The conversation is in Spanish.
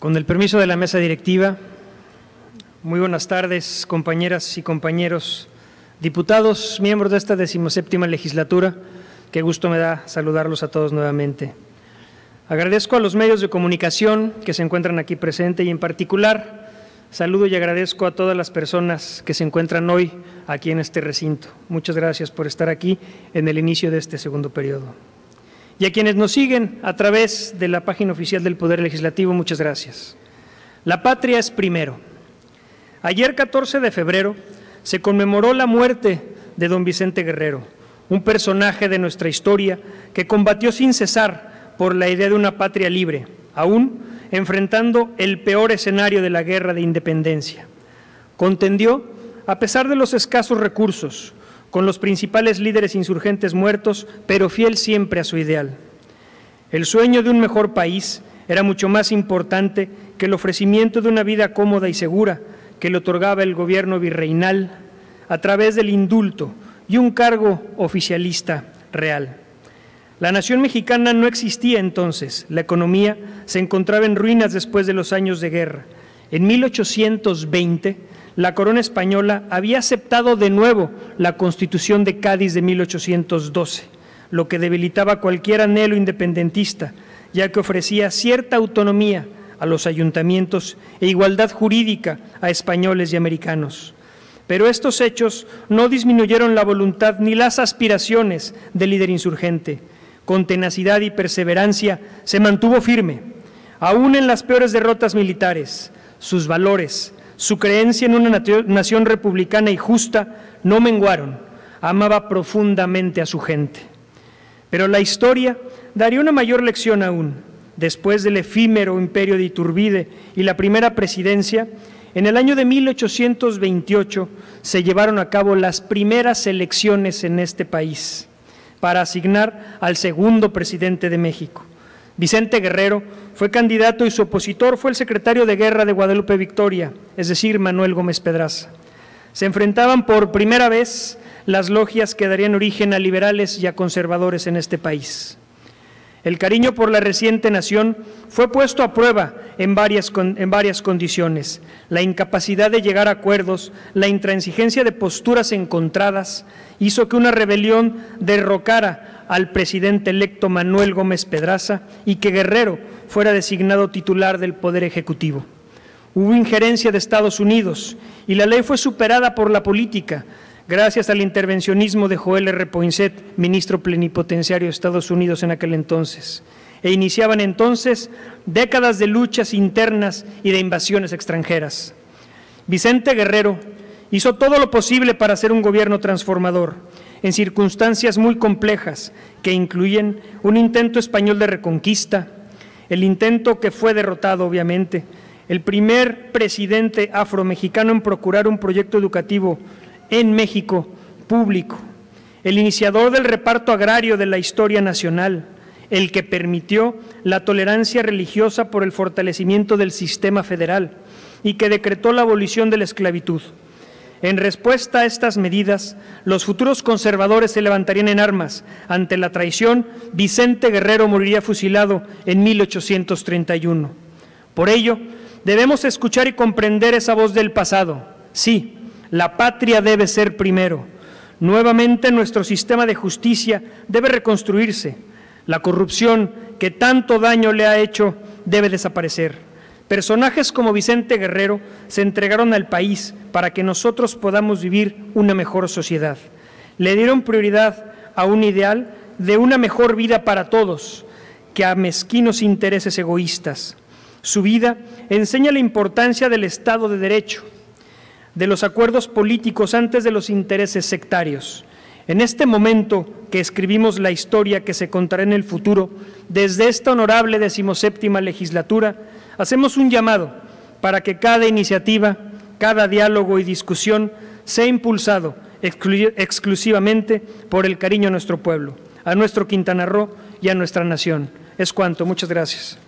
Con el permiso de la mesa directiva, muy buenas tardes, compañeras y compañeros diputados, miembros de esta decimoséptima legislatura. Qué gusto me da saludarlos a todos nuevamente. Agradezco a los medios de comunicación que se encuentran aquí presentes y en particular saludo y agradezco a todas las personas que se encuentran hoy aquí en este recinto. Muchas gracias por estar aquí en el inicio de este segundo periodo. Y a quienes nos siguen a través de la página oficial del Poder Legislativo, muchas gracias. La patria es primero. Ayer, 14 de febrero, se conmemoró la muerte de don Vicente Guerrero, un personaje de nuestra historia que combatió sin cesar por la idea de una patria libre, aún enfrentando el peor escenario de la guerra de independencia. Contendió, a pesar de los escasos recursos, con los principales líderes insurgentes muertos, pero fiel siempre a su ideal. El sueño de un mejor país era mucho más importante que el ofrecimiento de una vida cómoda y segura que le otorgaba el gobierno virreinal a través del indulto y un cargo oficialista real. La nación mexicana no existía entonces, la economía se encontraba en ruinas después de los años de guerra. En 1820, la corona española había aceptado de nuevo la Constitución de Cádiz de 1812, lo que debilitaba cualquier anhelo independentista, ya que ofrecía cierta autonomía a los ayuntamientos e igualdad jurídica a españoles y americanos. Pero estos hechos no disminuyeron la voluntad ni las aspiraciones del líder insurgente. Con tenacidad y perseverancia se mantuvo firme, aún en las peores derrotas militares. Sus valores, su creencia en una nación republicana y justa no menguaron. Amaba profundamente a su gente. Pero la historia daría una mayor lección aún. Después del efímero imperio de Iturbide y la primera presidencia, en el año de 1828 se llevaron a cabo las primeras elecciones en este país para asignar al segundo presidente de México. Vicente Guerrero fue candidato y su opositor fue el secretario de Guerra de Guadalupe Victoria, es decir, Manuel Gómez Pedraza. Se enfrentaban por primera vez las logias que darían origen a liberales y a conservadores en este país. El cariño por la reciente nación fue puesto a prueba en varias, en varias, condiciones. La incapacidad de llegar a acuerdos, la intransigencia de posturas encontradas, hizo que una rebelión derrocara al presidente electo Manuel Gómez Pedraza y que Guerrero fuera designado titular del Poder Ejecutivo. Hubo injerencia de Estados Unidos y la ley fue superada por la política, gracias al intervencionismo de Joel R. Poinsett, ministro plenipotenciario de Estados Unidos en aquel entonces, e iniciaban entonces décadas de luchas internas y de invasiones extranjeras. Vicente Guerrero hizo todo lo posible para hacer un gobierno transformador, en circunstancias muy complejas que incluyen un intento español de reconquista, el intento que fue derrotado, obviamente, el primer presidente afromexicano en procurar un proyecto educativo en México público, el iniciador del reparto agrario de la historia nacional, el que permitió la tolerancia religiosa por el fortalecimiento del sistema federal y que decretó la abolición de la esclavitud. En respuesta a estas medidas, los futuros conservadores se levantarían en armas. Ante la traición, Vicente Guerrero moriría fusilado en 1831. Por ello, debemos escuchar y comprender esa voz del pasado. Sí, la patria debe ser primero. Nuevamente nuestro sistema de justicia debe reconstruirse. La corrupción que tanto daño le ha hecho debe desaparecer. Personajes como Vicente Guerrero se entregaron al país para que nosotros podamos vivir una mejor sociedad. Le dieron prioridad a un ideal de una mejor vida para todos que a mezquinos intereses egoístas. Su vida enseña la importancia del Estado de Derecho, de los acuerdos políticos antes de los intereses sectarios. En este momento que escribimos la historia que se contará en el futuro, desde esta honorable decimoséptima legislatura, hacemos un llamado para que cada iniciativa, cada diálogo y discusión sea impulsado exclusivamente por el cariño a nuestro pueblo, a nuestro Quintana Roo y a nuestra nación. Es cuanto. Muchas gracias.